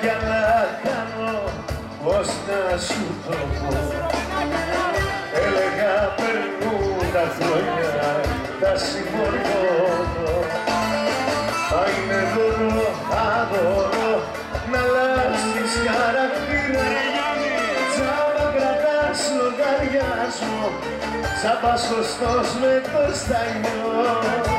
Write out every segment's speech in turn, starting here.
κι άλλα κάνω πως να σου το πω. Έλεγα περνούν τα χρόνια τα συμμορφώνω Μα είναι δώρο, αδώρο να αλλάξεις χαρακτήρα. Τσάμπα κρατάς λογαριασμό Τσάμπα σωστός με το στανιό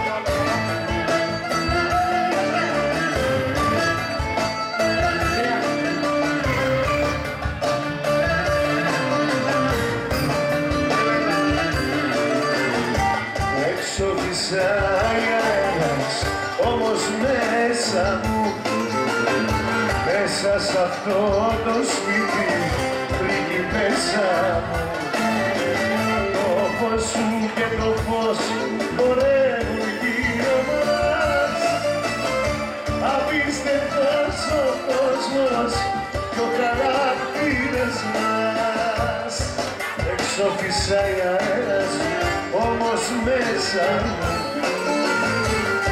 Έξω φυσάει αέρας, όμως μέσα μου Μέσα σ' αυτό το σπίτι πληγή μέσα μου. Το φως σου και το φως χορεύουν γύρω μας. Απίστευτος ο κόσμος και ο χαρακτήρας μας. Έξω φυσάει αέρας, όμως μέσα,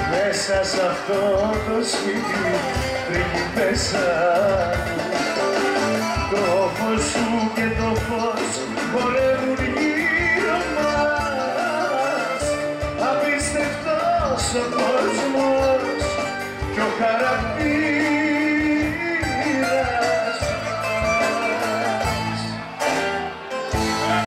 μέσα σε αυτό το σπίτι πριν μέσα, το φως σου και το φως χορεύουν γύρω μας. Απίστευτος ο κόσμος.